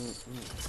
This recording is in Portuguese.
hum, hum.